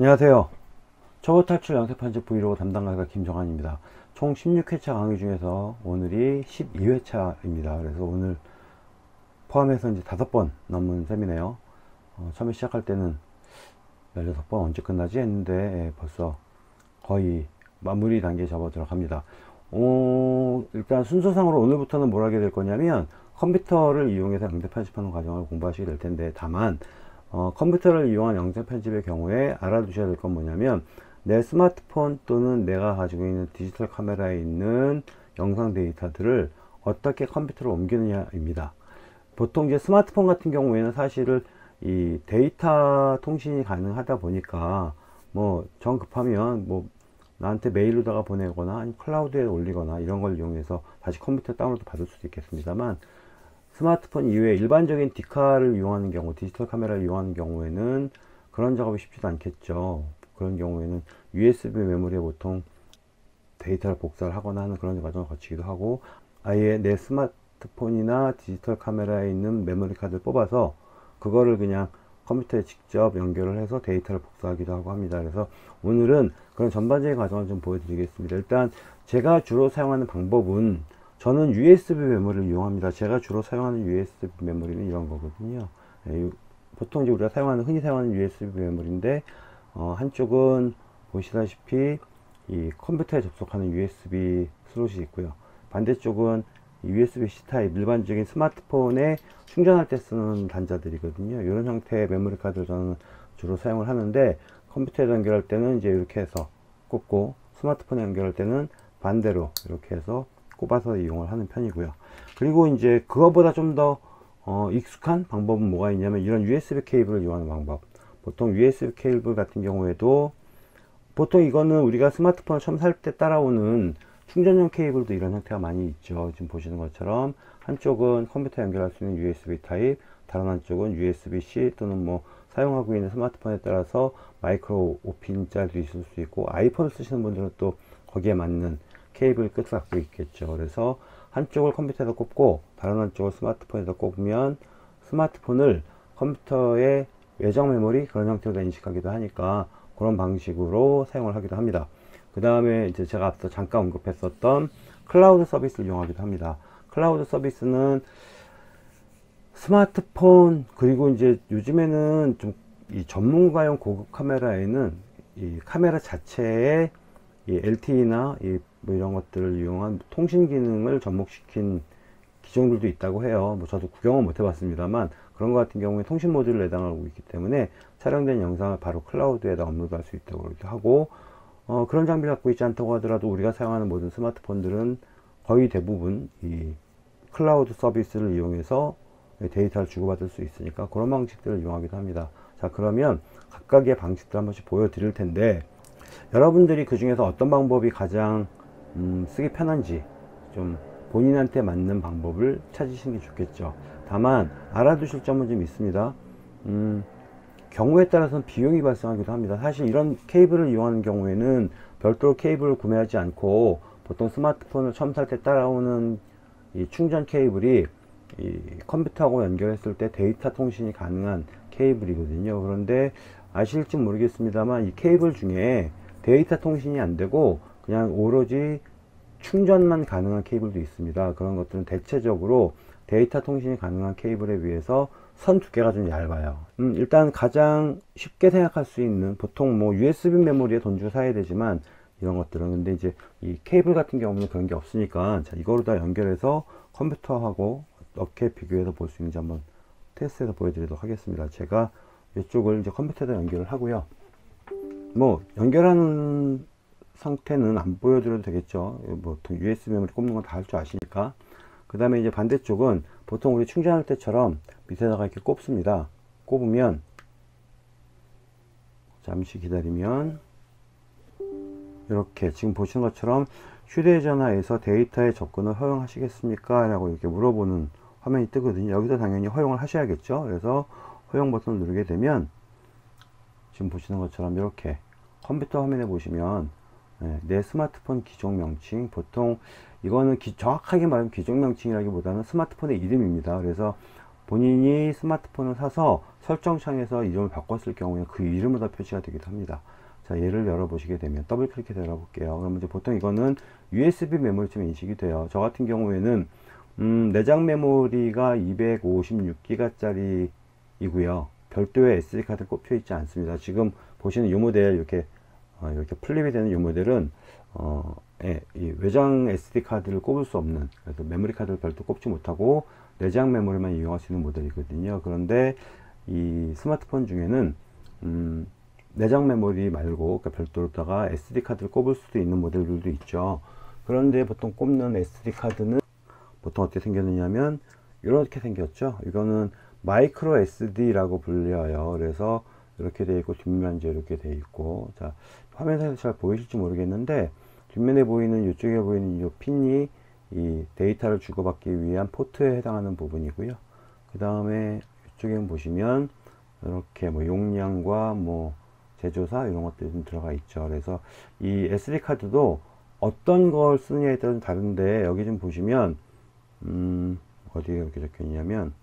안녕하세요. 초보 탈출 연습 편집 브이로그 담당 강사 김정환입니다. 총 16회차 강의 중에서 오늘이 12회차입니다. 그래서 오늘 포함해서 이제 5번 넘은 셈이네요. 어, 처음에 시작할 때는 16번 언제 끝나지 했는데 예, 벌써 거의 마무리 단계에 접어 들어갑니다. 어, 일단 순서상으로 오늘부터는 뭘 하게 될 거냐면 컴퓨터를 이용해서 영상 편집하는 과정을 공부하시게 될 텐데 다만 어, 컴퓨터를 이용한 영상 편집의 경우에 알아두셔야 될 건 뭐냐면 내 스마트폰 또는 내가 가지고 있는 디지털 카메라에 있는 영상 데이터들을 어떻게 컴퓨터로 옮기느냐입니다. 보통 이제 스마트폰 같은 경우에는 사실은 이 데이터 통신이 가능하다 보니까 뭐 정 급하면 뭐 나한테 메일로다가 보내거나 클라우드에 올리거나 이런 걸 이용해서 다시 컴퓨터 다운로드 받을 수도 있겠습니다만 스마트폰 이외에 일반적인 디카를 이용하는 경우, 디지털 카메라를 이용하는 경우에는 그런 작업이 쉽지도 않겠죠. 그런 경우에는 USB 메모리에 보통 데이터를 복사를 하거나 하는 그런 과정을 거치기도 하고 아예 내 스마트폰이나 디지털 카메라에 있는 메모리 카드를 뽑아서 그거를 그냥 컴퓨터에 직접 연결을 해서 데이터를 복사하기도 하고 합니다. 그래서 오늘은 그런 전반적인 과정을 좀 보여드리겠습니다. 일단 제가 주로 사용하는 방법은 저는 USB 메모리를 이용합니다. 제가 주로 사용하는 USB 메모리는 이런 거거든요. 예, 보통 이제 우리가 사용하는 흔히 사용하는 USB 메모리인데 어, 한쪽은 보시다시피 이 컴퓨터에 접속하는 USB 슬롯이 있고요. 반대쪽은 USB-C 타입 일반적인 스마트폰에 충전할 때 쓰는 단자들이거든요. 이런 형태의 메모리 카드를 저는 주로 사용을 하는데 컴퓨터에 연결할 때는 이제 이렇게 해서 꽂고 스마트폰에 연결할 때는 반대로 이렇게 해서 꼽아서 이용을 하는 편이고요. 그리고 이제 그거보다 좀더 어, 익숙한 방법은 뭐가 있냐면 이런 USB 케이블을 이용하는 방법. 보통 USB 케이블 같은 경우에도 보통 이거는 우리가 스마트폰을 처음 살 때 따라오는 충전용 케이블도 이런 형태가 많이 있죠. 지금 보시는 것처럼 한쪽은 컴퓨터 연결할 수 있는 USB 타입, 다른 한쪽은 USB-C 또는 뭐 사용하고 있는 스마트폰에 따라서 마이크로 5핀짜리도 있을 수 있고 아이폰을 쓰시는 분들은 또 거기에 맞는 케이블 끝을 갖고 있겠죠. 그래서 한쪽을 컴퓨터에서 꼽고 다른 한쪽을 스마트폰에서 꼽으면 스마트폰을 컴퓨터의 외장 메모리 그런 형태로 인식하기도 하니까 그런 방식으로 사용을 하기도 합니다. 그 다음에 이제 제가 앞서 잠깐 언급했었던 클라우드 서비스를 이용하기도 합니다. 클라우드 서비스는 스마트폰 그리고 이제 요즘에는 좀 이 전문가용 고급 카메라에는 이 카메라 자체에 이 LTE나 이 뭐 이런 것들을 이용한 통신 기능을 접목시킨 기종들도 있다고 해요. 뭐 저도 구경은 못 해봤습니다만 그런 것 같은 경우에 통신 모듈을 내장하고 있기 때문에 촬영된 영상을 바로 클라우드에다 업로드할 수 있다고 이렇게 하고 어, 그런 장비 갖고 있지 않다고 하더라도 우리가 사용하는 모든 스마트폰들은 거의 대부분 이 클라우드 서비스를 이용해서 데이터를 주고받을 수 있으니까 그런 방식들을 이용하기도 합니다. 자 그러면 각각의 방식들 한 번씩 보여드릴 텐데 여러분들이 그 중에서 어떤 방법이 가장 음, 쓰기 편한지 좀 본인한테 맞는 방법을 찾으시는 게 좋겠죠. 다만 알아두실 점은 좀 있습니다. 음, 경우에 따라서는 비용이 발생하기도 합니다. 사실 이런 케이블을 이용하는 경우에는 별도로 케이블을 구매하지 않고 보통 스마트폰을 처음 살 때 따라오는 이 충전 케이블이 이 컴퓨터하고 연결했을 때 데이터 통신이 가능한 케이블이거든요. 그런데 아실지 모르겠습니다만 이 케이블 중에 데이터 통신이 안 되고 그냥 오로지 충전만 가능한 케이블도 있습니다. 그런 것들은 대체적으로 데이터 통신이 가능한 케이블에 비해서 선 두께가 좀 얇아요. 음, 일단 가장 쉽게 생각할 수 있는 보통 뭐 USB 메모리에 돈 주고 사야 되지만 이런 것들은 근데 이제 이 케이블 같은 경우는 그런 게 없으니까 자 이거로 다 연결해서 컴퓨터하고 어떻게 비교해서 볼 수 있는지 한번 테스트해서 보여드리도록 하겠습니다. 제가 이쪽을 이제 컴퓨터에다 연결을 하고요. 뭐 연결하는 상태는 안 보여드려도 되겠죠. 보통 USB 메모리 꼽는 건 다 할 줄 아시니까. 그 다음에 이제 반대쪽은 보통 우리 충전할 때처럼 밑에다가 이렇게 꼽습니다. 꼽으면 잠시 기다리면 이렇게 지금 보시는 것처럼 휴대전화에서 데이터의 접근을 허용하시겠습니까? 라고 이렇게 물어보는 화면이 뜨거든요. 여기서 당연히 허용을 하셔야겠죠. 그래서 허용 버튼을 누르게 되면 지금 보시는 것처럼 이렇게 컴퓨터 화면에 보시면 네, 내 스마트폰 기종 명칭 보통 이거는 기, 정확하게 말하면 기종 명칭이라기보다는 스마트폰의 이름입니다. 그래서 본인이 스마트폰을 사서 설정창에서 이름을 바꿨을 경우에 그 이름으로 표시가 되기도 합니다. 자, 얘를 열어보시게 되면 더블 클릭해서 열어볼게요. 그러면 이제 보통 이거는 USB 메모리쯤 인식이 돼요. 저 같은 경우에는 음, 내장 메모리가 256기가짜리 이고요. 별도의 SD카드 꼽혀 있지 않습니다. 지금 보시는 이 모델 이렇게 어, 이렇게 flip이 되는 이 모델은 어, 예, 이 외장 SD 카드를 꼽을 수 없는 그래서 메모리 카드를 별도 꼽지 못하고 내장 메모리만 이용할 수 있는 모델이거든요. 그런데 이 스마트폰 중에는 음, 내장 메모리 말고 그러니까 별도로다가 SD 카드를 꼽을 수도 있는 모델들도 있죠. 그런데 보통 꼽는 SD 카드는 보통 어떻게 생겼느냐면 이렇게 생겼죠. 이거는 마이크로 SD라고 불려요. 그래서 이렇게 되어 있고 뒷면지 이렇게 되어 있고 자 화면에서 잘 보이실지 모르겠는데 뒷면에 보이는 이쪽에 보이는 이 핀이 이 데이터를 주고받기 위한 포트에 해당하는 부분이고요. 그 다음에 이쪽에 보시면 이렇게 뭐 용량과 뭐 제조사 이런 것들이 좀 들어가 있죠. 그래서 이 SD 카드도 어떤 걸 쓰느냐에 따라 좀 다른데 여기 좀 보시면 음 어디에 이렇게 적혀 있냐면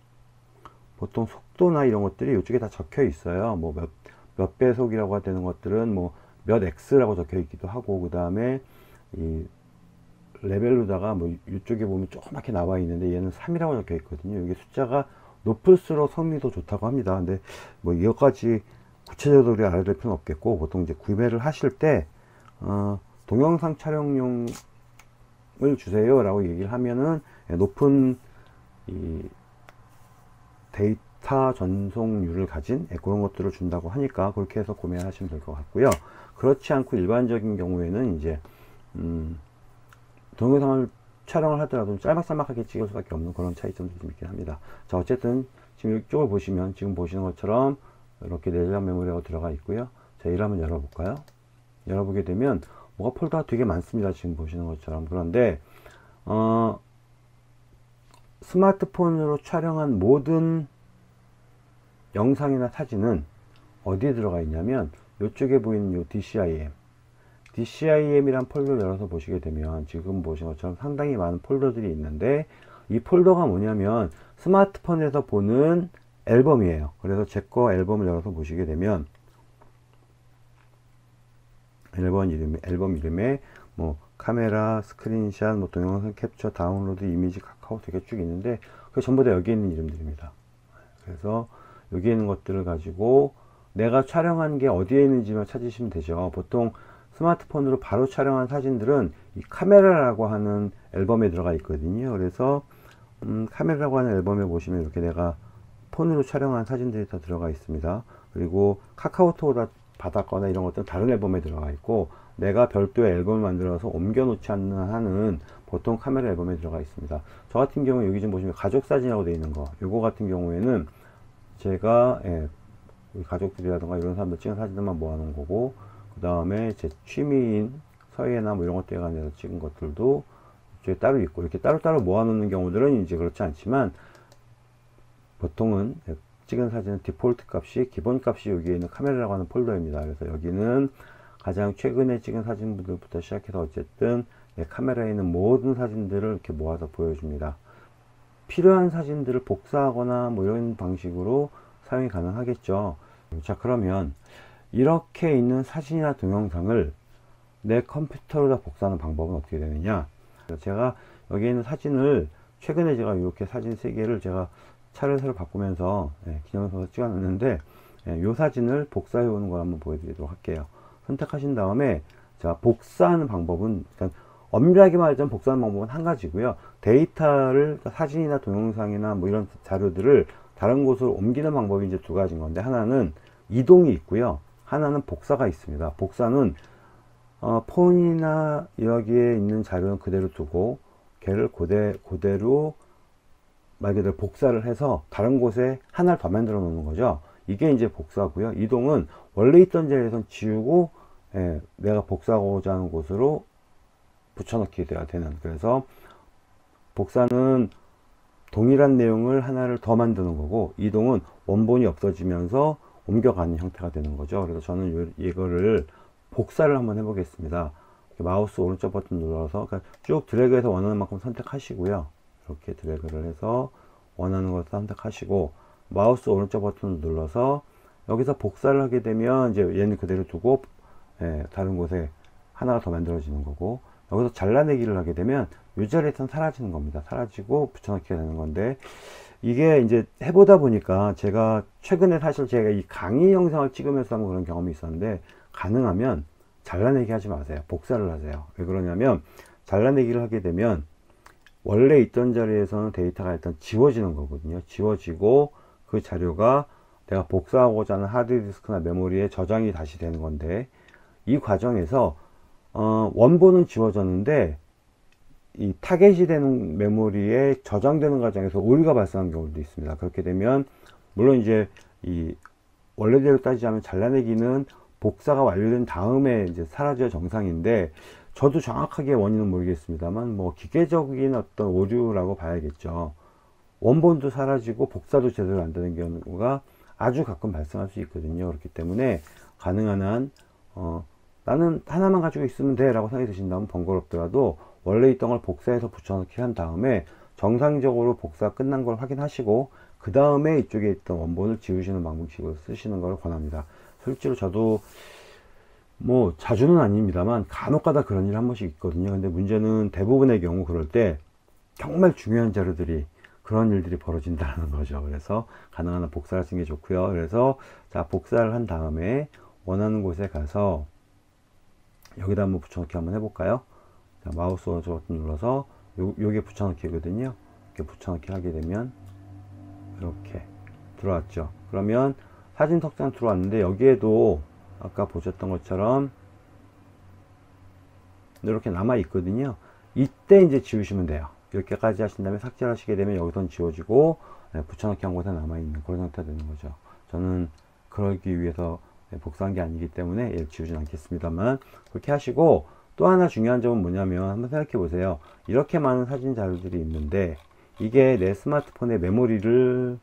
보통 속도나 이런 것들이 이쪽에 다 적혀 있어요. 뭐 몇 몇 배속이라고 되는 것들은 뭐 몇 X라고 적혀 있기도 하고 그 다음에 이 레벨로다가 뭐 이쪽에 보면 조그맣게 나와 있는데 얘는 3이라고 적혀 있거든요. 이게 숫자가 높을수록 성능이 더 좋다고 합니다. 근데 뭐 이것까지 구체적으로 알아야 될 필요는 없겠고 보통 이제 구매를 하실 때 어, 동영상 촬영용을 주세요 라고 얘기를 하면은 높은 이 데이터 전송률을 가진 예, 그런 것들을 준다고 하니까 그렇게 해서 구매하시면 될 것 같고요. 그렇지 않고 일반적인 경우에는 이제 음, 동영상을 촬영을 하더라도 짤막짤막하게 찍을 수밖에 없는 그런 차이점도 좀 있긴 합니다. 자 어쨌든 지금 이쪽을 보시면 지금 보시는 것처럼 이렇게 내장 메모리가 들어가 있고요. 자 이를 한번 열어볼까요? 열어보게 되면 뭐가 폴더가 되게 많습니다. 지금 보시는 것처럼 그런데 어, 스마트폰으로 촬영한 모든 영상이나 사진은 어디에 들어가 있냐면 이쪽에 보이는 요 DCIM DCIM이란 폴더를 열어서 보시게 되면 지금 보신 것처럼 상당히 많은 폴더들이 있는데 이 폴더가 뭐냐면 스마트폰에서 보는 앨범이에요 그래서 제 거 앨범을 열어서 보시게 되면 앨범 이름에 앨범 이름에 뭐 카메라, 스크린샷, 뭐 동영상 캡처, 다운로드, 이미지, 카카오 되게 쭉 있는데 그 전부 다 여기 있는 이름들입니다. 그래서 여기 있는 것들을 가지고 내가 촬영한 게 어디에 있는지만 찾으시면 되죠. 보통 스마트폰으로 바로 촬영한 사진들은 이 카메라라고 하는 앨범에 들어가 있거든요. 그래서 음, 카메라라고 하는 앨범에 보시면 이렇게 내가 폰으로 촬영한 사진들이 다 들어가 있습니다. 그리고 카카오톡으로 받았거나 이런 것들은 다른 앨범에 들어가 있고 내가 별도의 앨범을 만들어서 옮겨 놓지 않는 한은 보통 카메라 앨범에 들어가 있습니다. 저 같은 경우 여기 좀 보시면 가족 사진이라고 되어 있는 거 요거 같은 경우에는 제가 예, 가족들이라든가 이런 사람들 찍은 사진들만 모아놓은 거고 그 다음에 제 취미인 서예나 뭐 이런 것들에 관해서 찍은 것들도 이쪽에 따로 있고 이렇게 따로따로 모아놓는 경우들은 이제 그렇지 않지만 보통은 찍은 사진은 디폴트 값이 기본 값이 여기에 있는 카메라라고 하는 폴더입니다. 그래서 여기는 가장 최근에 찍은 사진들부터 시작해서 어쨌든 카메라에 있는 모든 사진들을 이렇게 모아서 보여줍니다. 필요한 사진들을 복사하거나 뭐 이런 방식으로 사용이 가능하겠죠. 자 그러면 이렇게 있는 사진이나 동영상을 내 컴퓨터로 다 복사하는 방법은 어떻게 되느냐? 제가 여기 있는 사진을 최근에 제가 이렇게 사진 3개를 제가 차를 새로 바꾸면서 예, 기념해서 찍어 놨는데 예, 이 사진을 복사해 오는 걸 한번 보여드리도록 할게요. 선택하신 다음에 자 복사하는 방법은 그러니까 엄밀하게 말하자면 복사하는 방법은 한 가지고요. 데이터를 그러니까 사진이나 동영상이나 뭐 이런 자료들을 다른 곳으로 옮기는 방법이 이제 두 가지인 건데 하나는 이동이 있고요. 하나는 복사가 있습니다. 복사는 어, 폰이나 여기에 있는 자료는 그대로 두고 걔를 고대, 그대로 말 그대로 복사를 해서 다른 곳에 하나를 더 만들어 놓는 거죠. 이게 이제 복사고요. 이동은 원래 있던 자리에서 지우고 예, 내가 복사하고자 하는 곳으로 붙여넣기 돼야 되는 그래서 복사는 동일한 내용을 하나를 더 만드는 거고 이동은 원본이 없어지면서 옮겨가는 형태가 되는 거죠. 그래서 저는 이거를 복사를 한번 해보겠습니다. 마우스 오른쪽 버튼 눌러서 그러니까 쭉 드래그해서 원하는 만큼 선택하시고요. 이렇게 드래그를 해서 원하는 것을 선택하시고 마우스 오른쪽 버튼을 눌러서 여기서 복사를 하게 되면 이제 얘는 그대로 두고 예, 다른 곳에 하나가 더 만들어지는 거고 여기서 잘라내기를 하게 되면 이 자리에선 사라지는 겁니다. 사라지고 붙여넣기가 되는 건데 이게 이제 해보다 보니까 제가 최근에 사실 제가 이 강의 영상을 찍으면서 한번 그런 경험이 있었는데 가능하면 잘라내기 하지 마세요. 복사를 하세요. 왜 그러냐면 잘라내기를 하게 되면 원래 있던 자리에서는 데이터가 일단 지워지는 거거든요. 지워지고 그 자료가 내가 복사하고자 하는 하드디스크나 메모리에 저장이 다시 되는 건데 이 과정에서 어, 원본은 지워졌는데 이 타겟이 되는 메모리에 저장되는 과정에서 오류가 발생하는 경우도 있습니다. 그렇게 되면 물론 이제 이 원래대로 따지자면 잘라내기는 복사가 완료된 다음에 이제 사라져 정상인데 저도 정확하게 원인은 모르겠습니다만 뭐 기계적인 어떤 오류라고 봐야겠죠. 원본도 사라지고 복사도 제대로 안 되는 경우가 아주 가끔 발생할 수 있거든요. 그렇기 때문에 가능한 한 어, 나는 하나만 가지고 있으면 돼 라고 생각이 드신다면 번거롭더라도 원래 있던 걸 복사해서 붙여넣기 한 다음에 정상적으로 복사 끝난 걸 확인하시고 그 다음에 이쪽에 있던 원본을 지우시는 방식으로 쓰시는 걸 권합니다. 실제로 저도 뭐 자주는 아닙니다만 간혹가다 그런 일 한 번씩 있거든요. 근데 문제는 대부분의 경우 그럴 때 정말 중요한 자료들이 그런 일들이 벌어진다는 거죠. 그래서 가능한 한 복사를 쓰는 게 좋고요. 그래서 자 복사를 한 다음에 원하는 곳에 가서 여기다 한번 붙여넣기 한번 해볼까요? 자, 마우스 오른쪽 버튼 눌러서 요, 요게 붙여넣기거든요. 이렇게 붙여넣기 하게 되면 이렇게 들어왔죠. 그러면 사진 석장 들어왔는데 여기에도 아까 보셨던 것처럼 이렇게 남아 있거든요. 이때 이제 지우시면 돼요. 이렇게까지 하신 다음에 삭제를 하시게 되면 여기선 지워지고 네, 붙여넣기 한 곳에 남아있는 그런 상태가 되는 거죠. 저는 그러기 위해서 네, 복사한 게 아니기 때문에 예, 지우진 않겠습니다만 그렇게 하시고 또 하나 중요한 점은 뭐냐면 한번 생각해 보세요. 이렇게 많은 사진 자료들이 있는데 이게 내 스마트폰의 메모리를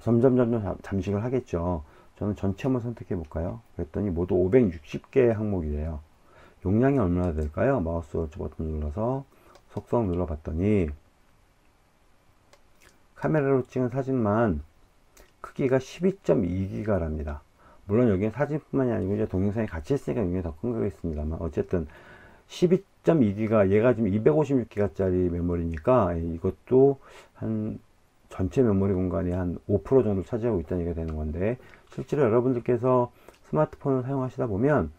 점점 점점 잠식을 하겠죠. 저는 전체 한번 선택해 볼까요? 그랬더니 모두 560개의 항목이래요. 용량이 얼마나 될까요? 마우스 버튼 눌러서 속성 눌러봤더니 카메라로 찍은 사진만 크기가 12.2기가랍니다. 물론 여기는 사진뿐만이 아니고 이제 동영상이 같이 있으니까 굉장히 더큰 거겠습니다만 어쨌든 12.2기가 얘가 지금 256기가짜리 메모리니까 이것도 한 전체 메모리 공간이 한 5% 정도 차지하고 있다는 얘기가 되는 건데 실제로 여러분들께서 스마트폰을 사용하시다 보면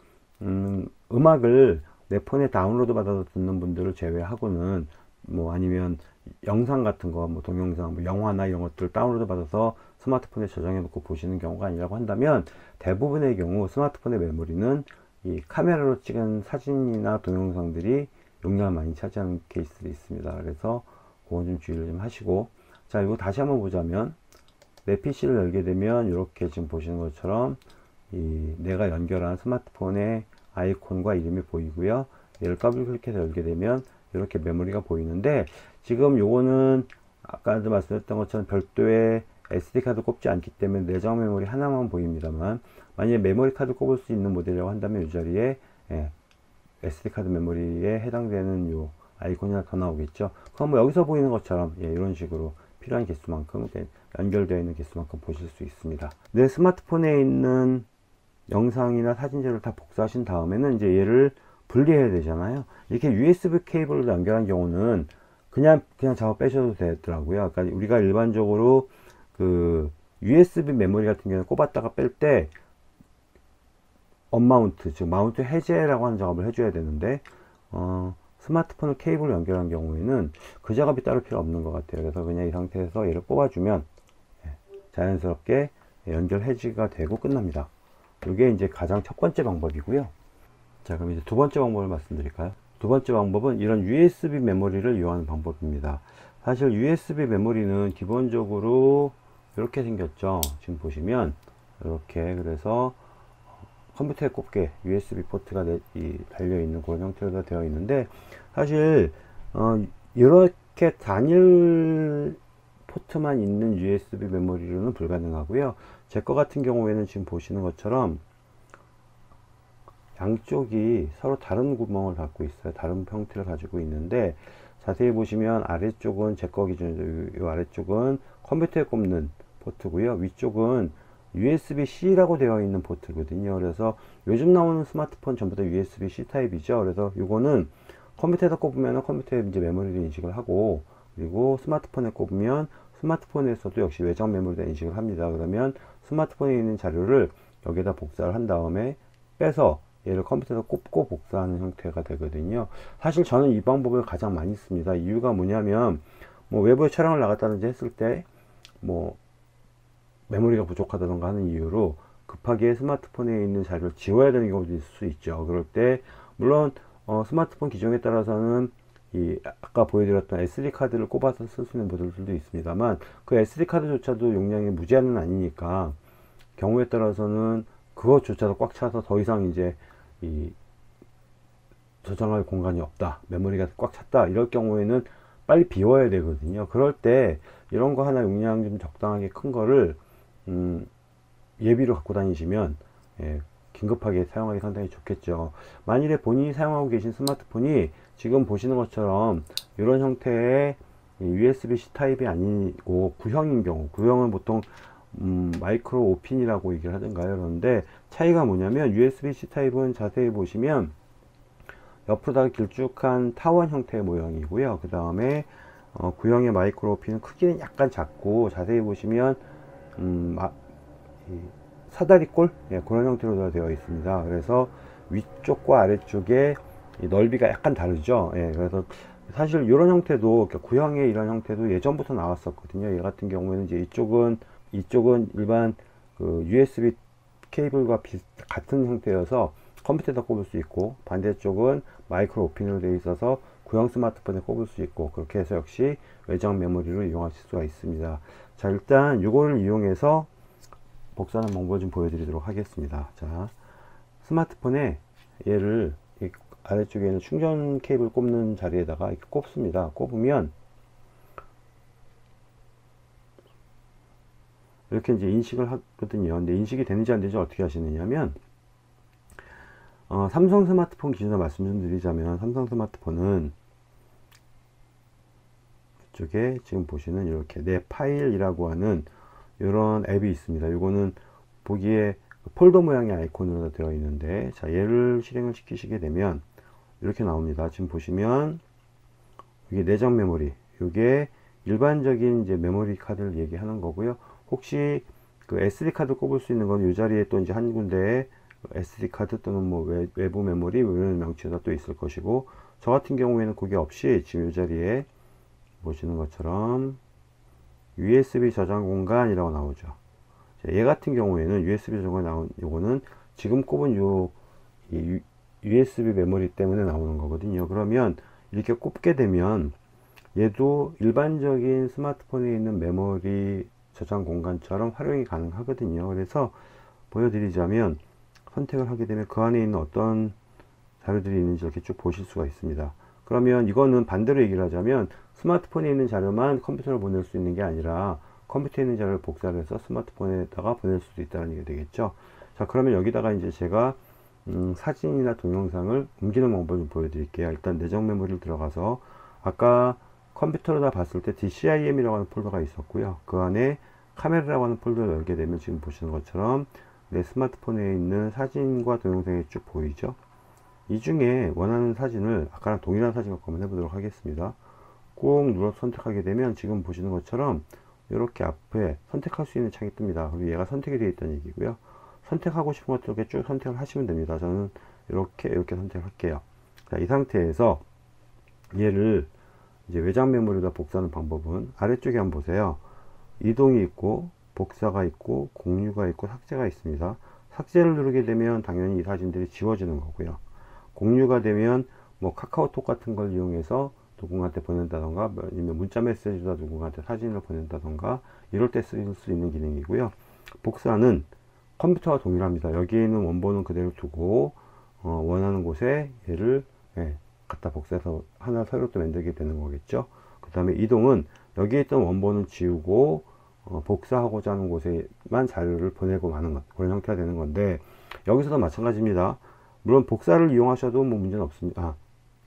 음, 음악을 내 폰에 다운로드 받아서 듣는 분들을 제외하고는 뭐 아니면 영상 같은 거, 뭐 동영상, 뭐 영화나 이런 것들 다운로드 받아서 스마트폰에 저장해 놓고 보시는 경우가 아니라고 한다면 대부분의 경우 스마트폰의 메모리는 이 카메라로 찍은 사진이나 동영상들이 용량을 많이 차지하는 케이스들이 있습니다. 그래서 그건 좀 주의를 좀 하시고 자 이거 다시 한번 보자면 내 PC를 열게 되면 이렇게 지금 보시는 것처럼 이 내가 연결한 스마트폰의 아이콘과 이름이 보이고요. 얘를 더블 클릭해서 열게 되면 이렇게 메모리가 보이는데 지금 요거는 아까도 말씀드렸던 것처럼 별도의 SD카드 꼽지 않기 때문에 내장 메모리 하나만 보입니다만 만약에 메모리 카드 꼽을 수 있는 모델이라고 한다면 이 자리에 예, SD카드 메모리에 해당되는 요 아이콘이 하나 더 나오겠죠. 그럼 뭐 여기서 보이는 것처럼 예, 이런 식으로 필요한 개수만큼 연결되어 있는 개수만큼 보실 수 있습니다. 내 스마트폰에 있는 영상이나 사진들을 다 복사하신 다음에는 이제 얘를 분리해야 되잖아요. 이렇게 USB 케이블로 연결한 경우는 그냥 그냥 작업 빼셔도 되더라고요. 그러니까 우리가 일반적으로 그 USB 메모리 같은 경우는 꼽았다가 뺄 때 언마운트 즉 마운트 해제라고 하는 작업을 해줘야 되는데 어, 스마트폰을 케이블로 연결한 경우에는 그 작업이 따로 필요 없는 것 같아요. 그래서 그냥 이 상태에서 얘를 뽑아주면 예, 자연스럽게 연결 해지가 되고 끝납니다. 이게 이제 가장 첫 번째 방법이고요. 자, 그럼 이제 두 번째 방법을 말씀드릴까요? 두 번째 방법은 이런 USB 메모리를 이용하는 방법입니다. 사실 USB 메모리는 기본적으로 이렇게 생겼죠. 지금 보시면 이렇게 그래서 컴퓨터에 꼽게 USB 포트가 달려 있는 그런 형태로 되어 있는데 사실 어, 이렇게 단일 포트만 있는 USB 메모리로는 불가능하고요. 제 거 같은 경우에는 지금 보시는 것처럼 양쪽이 서로 다른 구멍을 갖고 있어요. 다른 형태를 가지고 있는데 자세히 보시면 아래쪽은 제 거 기준으로 이 아래쪽은 컴퓨터에 꼽는 포트고요. 위쪽은 USB-C라고 되어 있는 포트거든요. 그래서 요즘 나오는 스마트폰 전부 다 USB-C 타입이죠. 그래서 이거는 컴퓨터에서 꼽으면 컴퓨터에 이제 메모리를 인식을 하고 그리고 스마트폰에 꼽으면 스마트폰에서도 역시 외장 메모리를 인식을 합니다. 그러면 스마트폰에 있는 자료를 여기다 복사를 한 다음에 빼서 얘를 컴퓨터에서 꼽고 복사하는 형태가 되거든요. 사실 저는 이 방법을 가장 많이 씁니다. 이유가 뭐냐면 뭐 외부에 촬영을 나갔다든지 했을 때 뭐 메모리가 부족하다던가 하는 이유로 급하게 스마트폰에 있는 자료를 지워야 되는 경우도 있을 수 있죠. 그럴 때 물론 어, 스마트폰 기종에 따라서는 이 아까 보여드렸던 SD 카드를 꼽아서 쓸 수 있는 모델들도 있습니다만 그 SD 카드조차도 용량이 무제한은 아니니까 경우에 따라서는 그것조차도 꽉 차서 더 이상 이제 이 저장할 공간이 없다. 메모리가 꽉 찼다. 이럴 경우에는 빨리 비워야 되거든요. 그럴 때 이런 거 하나 용량 좀 적당하게 큰 거를 음, 예비로 갖고 다니시면 예, 긴급하게 사용하기 상당히 좋겠죠. 만일에 본인이 사용하고 계신 스마트폰이 지금 보시는 것처럼 이런 형태의 USB-C 타입이 아니고 구형인 경우 구형은 보통 음, 마이크로 오핀이라고 얘기를 하던가요? 그런데 차이가 뭐냐면 USB-C 타입은 자세히 보시면 옆으로 다 길쭉한 타원 형태의 모양이고요. 그 다음에 어, 구형의 마이크로 오핀은 크기는 약간 작고 자세히 보시면 음, 마, 사다리꼴? 예, 그런 형태로 되어 있습니다. 그래서 위쪽과 아래쪽에 넓이가 약간 다르죠? 예, 그래서 사실 이런 형태도 그러니까 구형의 이런 형태도 예전부터 나왔었거든요. 얘 같은 경우에는 이제 이쪽은 이쪽은 일반 그 USB 케이블과 비슷, 같은 형태여서 컴퓨터에다 꼽을 수 있고 반대쪽은 마이크로 오핀으로 되어 있어서 구형 스마트폰에 꼽을 수 있고 그렇게 해서 역시 외장 메모리를 이용하실 수가 있습니다. 자 일단 이거를 이용해서 복사하는 방법을 좀 보여드리도록 하겠습니다. 자 스마트폰에 얘를 아래쪽에 는 충전 케이블 꼽는 자리에다가 이렇게 꼽습니다. 꼽으면 이렇게 이제 인식을 하거든요. 근데 인식이 되는지 안 되는지 어떻게 하시느냐면 어, 삼성 스마트폰 기준으로 말씀 좀 드리자면 삼성 스마트폰은 이 쪽에 지금 보시는 이렇게 내 파일이라고 하는 이런 앱이 있습니다. 이거는 보기에 폴더 모양의 아이콘으로 되어 있는데 자 얘를 실행을 시키시게 되면 이렇게 나옵니다. 지금 보시면 이게 내장 메모리 이게 일반적인 이제 메모리 카드를 얘기하는 거고요. 혹시 그 SD 카드 꼽을 수 있는 건 이 자리에 또 이제 한 군데에 SD 카드 또는 뭐 외, 부 메모리 뭐 이런 명칭이 또 있을 것이고 저 같은 경우에는 그게 없이 지금 이 자리에 보시는 것처럼 USB 저장 공간이라고 나오죠. 얘 같은 경우에는 USB 저장 나온 요거는 지금 꼽은 요 USB 메모리 때문에 나오는 거거든요. 그러면 이렇게 꼽게 되면 얘도 일반적인 스마트폰에 있는 메모리 저장 공간처럼 활용이 가능하거든요. 그래서 보여드리자면 선택을 하게 되면 그 안에 있는 어떤 자료들이 있는지 이렇게 쭉 보실 수가 있습니다. 그러면 이거는 반대로 얘기를 하자면 스마트폰에 있는 자료만 컴퓨터로 보낼 수 있는 게 아니라 컴퓨터에 있는 자료를 복사를 해서 스마트폰에다가 보낼 수도 있다는 얘기 되겠죠. 자 그러면 여기다가 이제 제가 음, 사진이나 동영상을 옮기는 방법을 좀 보여드릴게요. 일단 내정 메모리를 들어가서 아까 컴퓨터로 다 봤을 때 DCIM이라고 하는 폴더가 있었고요. 그 안에 카메라라고 하는 폴더를 열게 되면 지금 보시는 것처럼 내 스마트폰에 있는 사진과 동영상이 쭉 보이죠. 이 중에 원하는 사진을 아까랑 동일한 사진 갖고 한번 해보도록 하겠습니다. 꾹 눌러서 선택하게 되면 지금 보시는 것처럼 이렇게 앞에 선택할 수 있는 창이 뜹니다. 그리고 얘가 선택이 되어 있다는 얘기고요. 선택하고 싶은 것들 이렇게 쭉 선택을 하시면 됩니다. 저는 이렇게 이렇게 선택할게요. 자, 이 상태에서 얘를 이제 외장 메모리가 복사하는 방법은 아래쪽에 한번 보세요. 이동이 있고 복사가 있고 공유가 있고 삭제가 있습니다. 삭제를 누르게 되면 당연히 이 사진들이 지워지는 거고요. 공유가 되면 뭐 카카오톡 같은 걸 이용해서 누군가한테 보낸다던가 아니면 문자 메시지로 누군가한테 사진을 보낸다던가 이럴 때 쓸 수 있는 기능이고요. 복사는 컴퓨터와 동일합니다. 여기에 있는 원본은 그대로 두고 어, 원하는 곳에 얘를 예, 갖다 복사해서 하나 새로 또 만들게 되는 거겠죠 그 다음에 이동은 여기에 있던 원본은 지우고 어, 복사하고자 하는 곳에만 자료를 보내고 가는 것 그런 형태가 되는 건데 여기서도 마찬가지입니다 물론 복사를 이용하셔도 뭐 문제는 없습니다 아,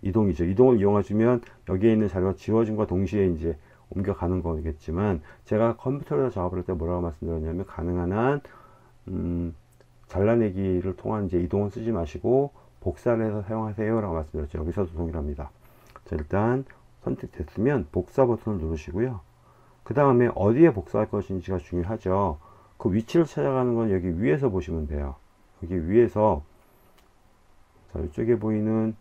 이동이죠. 이동을 이용하시면 여기에 있는 자료가 지워짐과 동시에 이제 옮겨가는 거겠지만 제가 컴퓨터에서 작업을 할 때 뭐라고 말씀드렸냐면 가능한 한 음, 잘라내기를 통한 이제 이동은 쓰지 마시고 복사를 해서 사용하세요 라고 말씀드렸죠. 여기서도 동일합니다. 자, 일단 선택됐으면 복사 버튼을 누르시고요. 그 다음에 어디에 복사할 것인지가 중요하죠. 그 위치를 찾아가는 건 여기 위에서 보시면 돼요. 여기 위에서 자, 이쪽에 보이는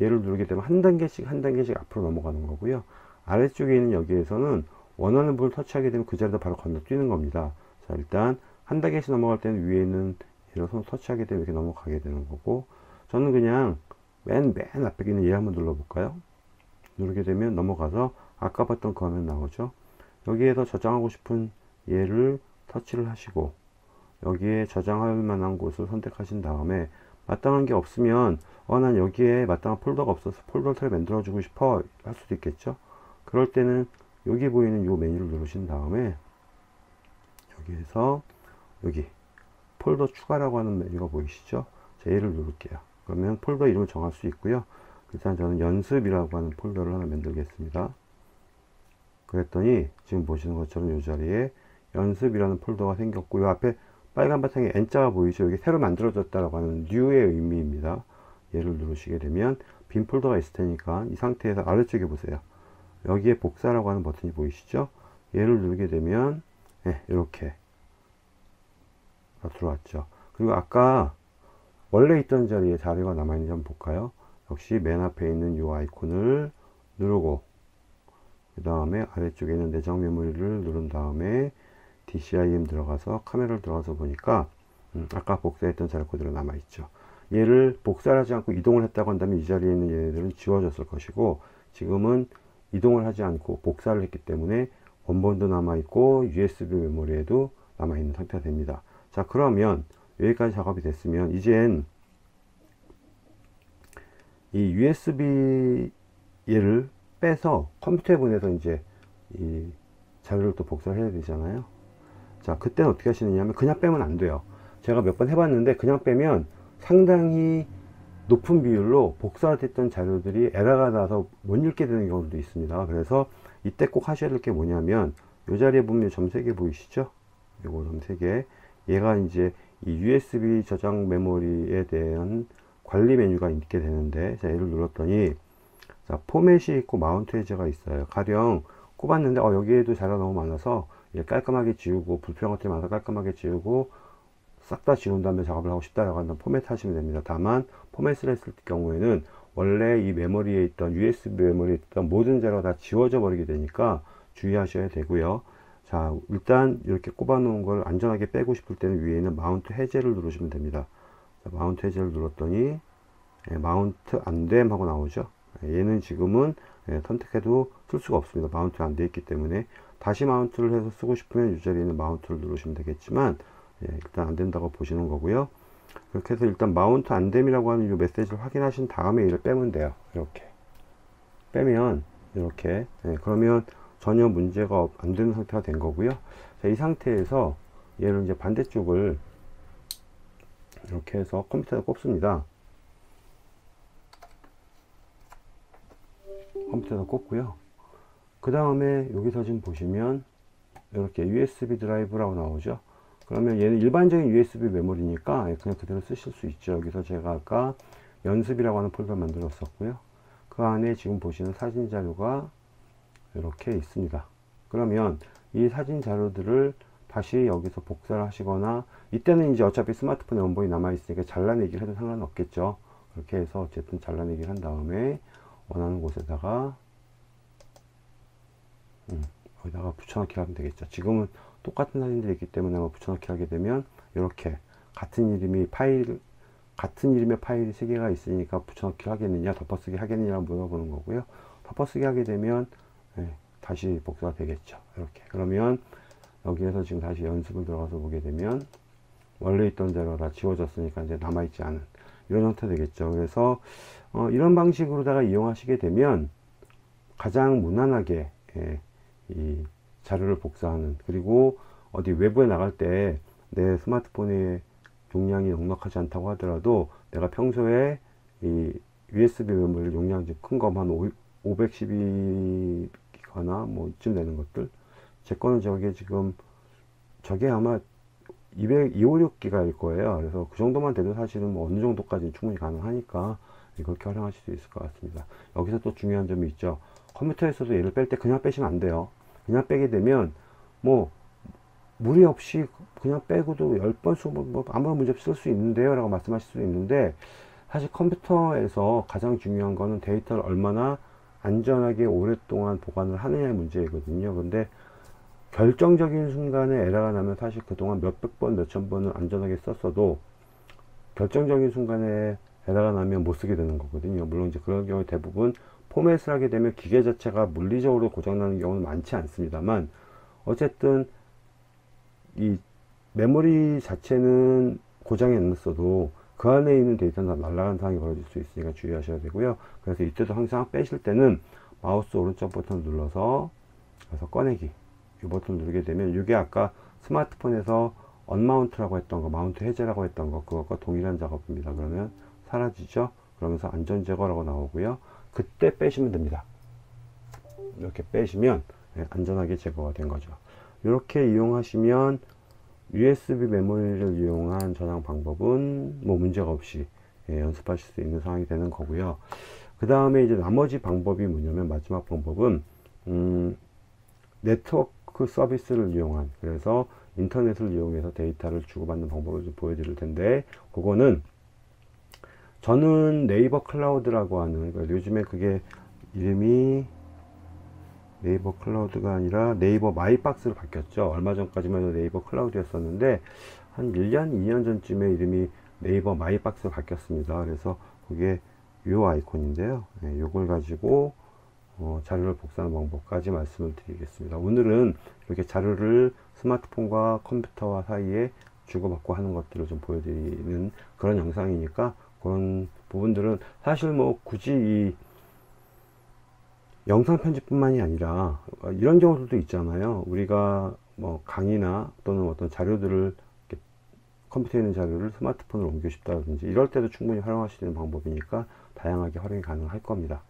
얘를 누르게 되면 한 단계씩 한 단계씩 앞으로 넘어가는 거고요. 아래쪽에 있는 여기에서는 원하는 부분을 터치하게 되면 그 자리에서 바로 건너뛰는 겁니다. 자, 일단 한 단계씩 넘어갈 때는 위에 있는 얘를 손 터치하게 되면 이렇게 넘어가게 되는 거고 저는 그냥 맨, 맨 앞에 있는 얘 한번 눌러볼까요? 누르게 되면 넘어가서 아까 봤던 그 화면 나오죠. 여기에서 저장하고 싶은 얘를 터치를 하시고 여기에 저장할 만한 곳을 선택하신 다음에 마땅한 게 없으면 어 난 여기에 마땅한 폴더가 없어서 폴더를 만들어 주고 싶어 할 수도 있겠죠? 그럴 때는 여기 보이는 이 메뉴를 누르신 다음에 여기에서 여기 폴더 추가라고 하는 메뉴가 보이시죠? 자, 얘를 누를게요. 그러면 폴더 이름을 정할 수 있고요. 일단 저는 연습이라고 하는 폴더를 하나 만들겠습니다. 그랬더니 지금 보시는 것처럼 이 자리에 연습이라는 폴더가 생겼고 요. 앞에 빨간 바탕에 N자가 보이죠? 여기 새로 만들어졌다라고 하는 new의 의미입니다. 얘를 누르시게 되면 빈 폴더가 있을 테니까 이 상태에서 아래쪽에 보세요. 여기에 복사라고 하는 버튼이 보이시죠? 얘를 누르게 되면 네, 이렇게. 들어왔죠. 그리고 아까 원래 있던 자리에 자료가 남아있는지 한번 볼까요? 역시 맨 앞에 있는 이 아이콘을 누르고 그 다음에 아래쪽에 있는 내장 메모리를 누른 다음에 DCIM 들어가서 카메라를 들어가서 보니까 음, 아까 복사했던 자료 그대로 남아있죠. 얘를 복사를 하지 않고 이동을 했다고 한다면 이 자리에 있는 얘네들은 지워졌을 것이고 지금은 이동을 하지 않고 복사를 했기 때문에 원본도 남아있고 USB 메모리에도 남아있는 상태가 됩니다. 자 그러면 여기까지 작업이 됐으면 이젠 이 USB 얘를 빼서 컴퓨터에 보내서 이제 이 자료를 또 복사를 해야 되잖아요 자 그때는 어떻게 하시느냐면 그냥 빼면 안 돼요 제가 몇 번 해봤는데 그냥 빼면 상당히 높은 비율로 복사됐던 자료들이 에러가 나서 못 읽게 되는 경우도 있습니다. 그래서 이때 꼭 하셔야 될 게 뭐냐면 이 자리에 보면 점 3개 보이시죠? 요거 점 3개 얘가 이제 이 USB 저장 메모리에 대한 관리 메뉴가 있게 되는데 자 얘를 눌렀더니 자 포맷이 있고 마운트 해제가 있어요. 가령 꼽았는데 어 여기에도 자료가 너무 많아서 깔끔하게 지우고 불필요한 것들이 많아서 깔끔하게 지우고 싹 다 지운 다음에 작업을 하고 싶다라고 한다면 포맷 하시면 됩니다. 다만 포맷을 했을 경우에는 원래 이 메모리에 있던 USB 메모리에 있던 모든 자료가 다 지워져 버리게 되니까 주의하셔야 되고요. 자 일단 이렇게 꼽아 놓은 걸 안전하게 빼고 싶을 때는 위에 있는 마운트 해제를 누르시면 됩니다. 자, 마운트 해제를 눌렀더니 예, 마운트 안됨 하고 나오죠. 예, 얘는 지금은 예, 선택해도 쓸 수가 없습니다. 마운트 안 되어 있기 때문에 다시 마운트를 해서 쓰고 싶으면 있는 마운트를 누르시면 되겠지만 예, 일단 안 된다고 보시는 거고요. 그렇게 해서 일단 마운트 안됨이라고 하는 이 메시지를 확인하신 다음에 이를 빼면 돼요. 이렇게 빼면 이렇게 예, 그러면 전혀 문제가 안 되는 상태가 된 거고요. 자, 이 상태에서 얘를 이제 반대쪽을 이렇게 해서 컴퓨터에 꼽습니다. 컴퓨터에다 꼽고요. 그 다음에 여기서 지금 보시면 이렇게 USB 드라이브라고 나오죠. 그러면 얘는 일반적인 USB 메모리니까 그냥 그대로 쓰실 수 있죠. 여기서 제가 아까 연습이라고 하는 폴더 만들었었고요. 그 안에 지금 보시는 사진 자료가 이렇게 있습니다. 그러면 이 사진 자료들을 다시 여기서 복사를 하시거나 이때는 이제 어차피 스마트폰에 원본이 남아있으니까 잘라내기를 해도 상관없겠죠. 그렇게 해서 어쨌든 잘라내기를 한 다음에 원하는 곳에다가 음, 여기다가 붙여넣기 하면 되겠죠. 지금은 똑같은 사진들이 있기 때문에 뭐 붙여넣기 하게 되면 이렇게 같은 이름이 파일 같은 이름의 파일이 세 개가 있으니까 붙여넣기 하겠느냐 덮어쓰기 하겠느냐 물어보는 거고요. 덮어쓰기 하게 되면 네, 다시 복사가 되겠죠. 이렇게. 그러면 여기에서 지금 다시 연습을 들어가서 보게 되면 원래 있던 대로 다 지워졌으니까 이제 남아있지 않은 이런 형태 되겠죠. 그래서 어, 이런 방식으로다가 이용하시게 되면 가장 무난하게 예, 이 자료를 복사하는 그리고 어디 외부에 나갈 때 내 스마트폰의 용량이 넉넉하지 않다고 하더라도 내가 평소에 이 USB 메모리 용량 좀큰 거만 512기가나 뭐 이쯤 되는 것들 제 거는 저게 지금 저게 아마 200, 256기가일 거예요. 그래서 그 정도만 돼도 사실은 뭐 어느 정도까지 충분히 가능하니까 그렇게 활용하실 수 있을 것 같습니다. 여기서 또 중요한 점이 있죠. 컴퓨터에서도 얘를 뺄 때 그냥 빼시면 안 돼요. 그냥 빼게 되면 뭐 무리 없이 그냥 빼고도 10번, 20번 뭐 아무런 문제 없이 쓸 수 있는데요 라고 말씀하실 수 있는데 사실 컴퓨터에서 가장 중요한 거는 데이터를 얼마나 안전하게 오랫동안 보관을 하느냐의 문제이거든요. 근데 결정적인 순간에 에러가 나면 사실 그동안 몇백 번, 몇천 번을 안전하게 썼어도 결정적인 순간에 에러가 나면 못 쓰게 되는 거거든요. 물론 이제 그런 경우 대부분 포맷을 하게 되면 기계 자체가 물리적으로 고장나는 경우는 많지 않습니다만 어쨌든 이 메모리 자체는 고장이 안 났어도 그 안에 있는 데이터는 날아가는 상황이 벌어질 수 있으니까 주의하셔야 되고요. 그래서 이때도 항상 빼실 때는 마우스 오른쪽 버튼 눌러서 그래서 꺼내기 이 버튼 누르게 되면 이게 아까 스마트폰에서 unmount라고 했던 거 마운트 해제라고 했던 거 그것과 동일한 작업입니다. 그러면 사라지죠. 그러면서 안전 제거라고 나오고요. 그때 빼시면 됩니다. 이렇게 빼시면 네, 안전하게 제거가 된 거죠. 이렇게 이용하시면 USB 메모리를 이용한 저장 방법은 뭐 문제가 없이 예, 연습하실 수 있는 상황이 되는 거고요. 그 다음에 이제 나머지 방법이 뭐냐면 마지막 방법은 음, 네트워크 서비스를 이용한 그래서 인터넷을 이용해서 데이터를 주고받는 방법을 좀 보여드릴 텐데 그거는 저는 네이버 클라우드라고 하는 그러니까 요즘에 그게 이름이 네이버 클라우드가 아니라 네이버 마이박스로 바뀌었죠. 얼마 전까지만 해도 네이버 클라우드였었는데 한 1년, 2년 전쯤에 이름이 네이버 마이박스로 바뀌었습니다. 그래서 그게 요 아이콘인데요. 네, 요걸 가지고 어, 자료를 복사하는 방법까지 말씀을 드리겠습니다. 오늘은 이렇게 자료를 스마트폰과 컴퓨터와 사이에 주고받고 하는 것들을 좀 보여드리는 그런 영상이니까 그런 부분들은 사실 뭐 굳이 이 영상 편집뿐만이 아니라 이런 경우들도 있잖아요. 우리가 뭐 강의나 또는 어떤 자료들을 컴퓨터에 있는 자료를 스마트폰으로 옮기고 싶다든지 이럴 때도 충분히 활용할 수 있는 방법이니까 다양하게 활용이 가능할 겁니다.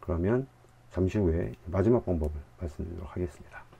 그러면 잠시 후에 마지막 방법을 말씀드리도록 하겠습니다.